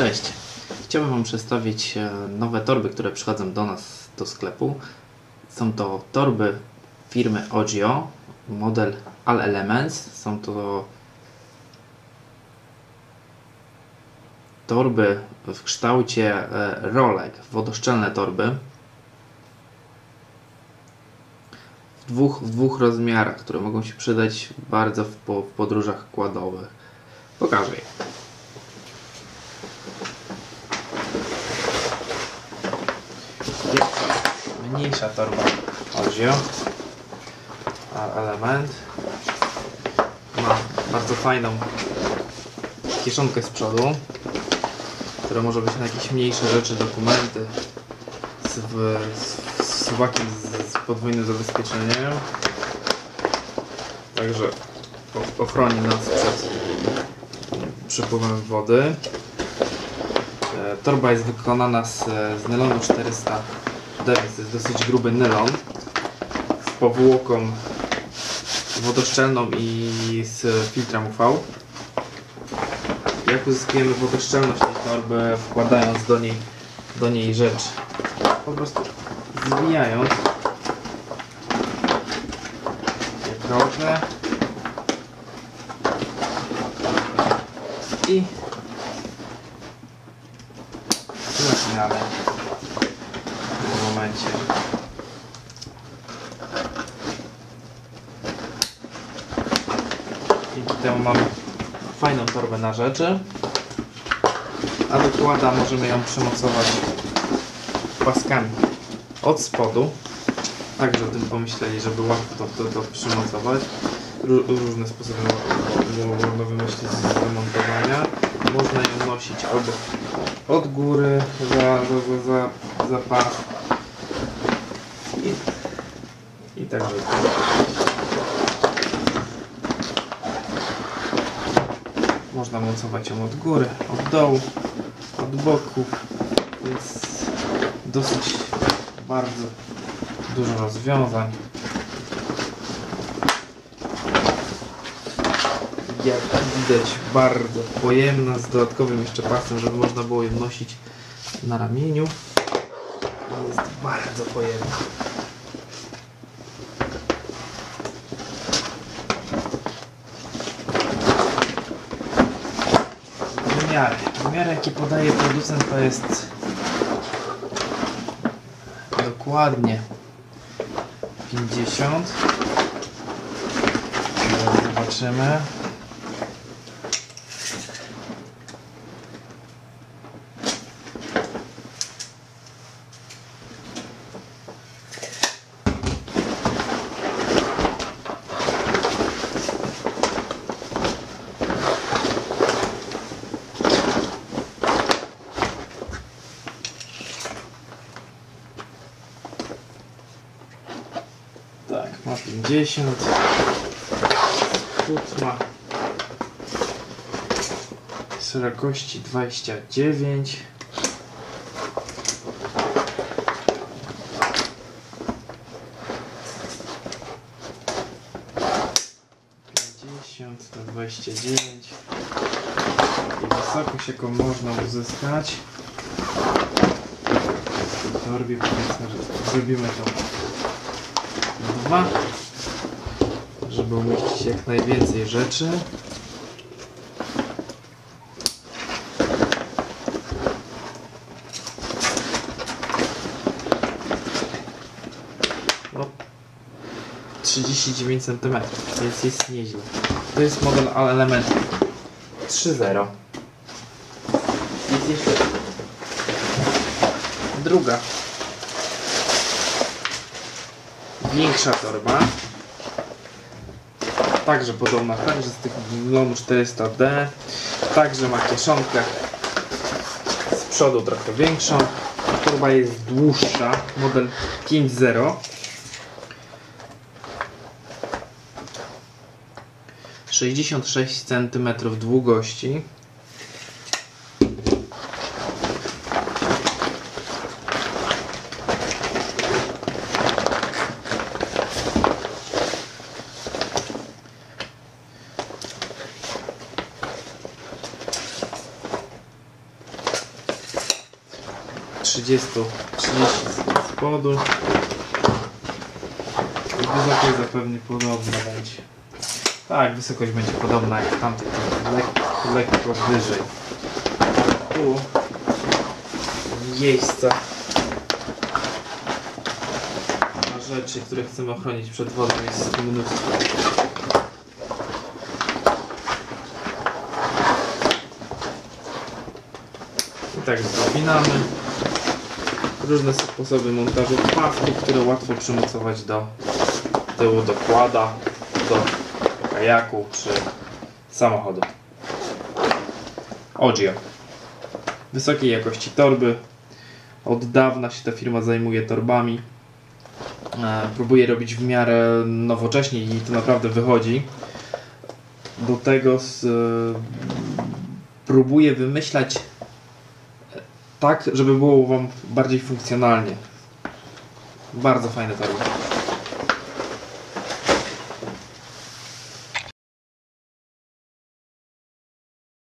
Cześć! Chciałbym Wam przedstawić e, nowe torby, które przychodzą do nas do sklepu. Są to torby firmy Ogio, model All Elements. Są to torby w kształcie e, rolek, wodoszczelne torby. W dwóch, w dwóch rozmiarach, które mogą się przydać bardzo w, po, w podróżach kładowych. Pokażę je. Mniejsza torba Ozio. A element ma bardzo fajną kieszonkę z przodu, która może być na jakieś mniejsze rzeczy, dokumenty z, w, z, z suwakiem z, z podwójnym zabezpieczeniem. Także o- ochroni nas przed przepływem wody. E, Torba jest wykonana z, z nylonu 400D, to jest dosyć gruby nylon z powłoką wodoszczelną i z filtrem UV. Jak uzyskujemy wodoszczelność tej torby wkładając do niej, do niej rzecz? Po prostu zwijając je trochę i Zaczynamy momencie. Dzięki temu mamy fajną torbę na rzeczy. A do kłada możemy ją przymocować paskami od spodu. Także o tym pomyśleli, żeby łatwo to, to, to przymocować. Ró- Różne sposoby mo- mo- można wymyślić z zamontowania. Można ją nosić albo od góry za, za, za, za, za pas i, tak. Można mocować ją od góry, od dołu, od boku. Jest dosyć bardzo dużo rozwiązań. jak widać bardzo pojemna z dodatkowym jeszcze pasem, żeby można było ją nosić na ramieniu. Jest bardzo pojemna. Wymiary. Wymiary jakie podaje producent to jest dokładnie 50 Zaraz Zobaczymy. Tak, ma 50. Kut ma szerokości 29. Pięćdziesiąt na dwadzieścia dziewięć i wysokość jaką można uzyskać w torbie powiedzmy, że zrobimy to dwa żeby umieścić jak najwięcej rzeczy. No, 39 cm, więc jest nieźle. To jest model Element 3.0. Jest jeszcze druga większa torba. Także podobna, także z tych nylonu 400D, także ma kieszonkę. Z przodu trochę większą, torba jest dłuższa, model 5.0 66 cm długości 30, 30 z spodu. Wysokość zapewne podobna będzie. Tak, wysokość będzie podobna jak tylko lekko, lekko wyżej. Tu miejsca na rzeczy, które chcemy ochronić przed wodą jest mnóstwo. I tak zapinamy. Różne sposoby montażu pasków, które łatwo przymocować do tyłu dokłada, do kajaku czy samochodu. Ogio. Wysokiej jakości torby. Od dawna się ta firma zajmuje torbami. E, Próbuje robić w miarę nowocześnie i to naprawdę wychodzi. Do tego z, e, wymyślać tak, żeby było Wam bardziej funkcjonalnie. Bardzo fajne torby.